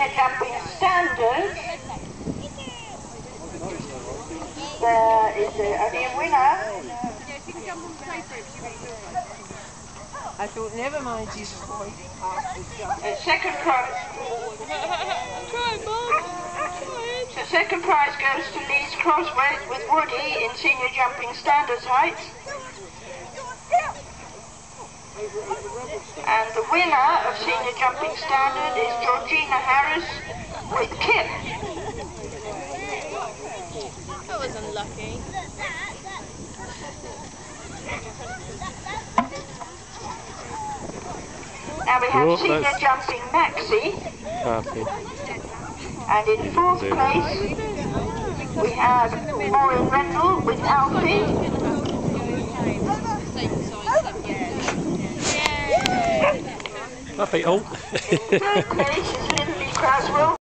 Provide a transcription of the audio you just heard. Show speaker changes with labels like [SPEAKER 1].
[SPEAKER 1] senior jumping standards, there is only a winner.
[SPEAKER 2] I thought, never mind Jesus boy.
[SPEAKER 1] The second prize,
[SPEAKER 3] Try,
[SPEAKER 1] the second prize goes to Lee's Crossways with Woody in senior jumping standards height. And the winner of senior jumping standard is Georgina Harris with Kip.
[SPEAKER 3] That was unlucky.
[SPEAKER 1] Now we have
[SPEAKER 4] Oh,
[SPEAKER 1] senior
[SPEAKER 4] that's-
[SPEAKER 1] jumping Maxi.
[SPEAKER 4] Happy.
[SPEAKER 1] And in fourth
[SPEAKER 4] There.
[SPEAKER 1] place, we have Maureen Rendell with Alfie.
[SPEAKER 4] Happy. Oh.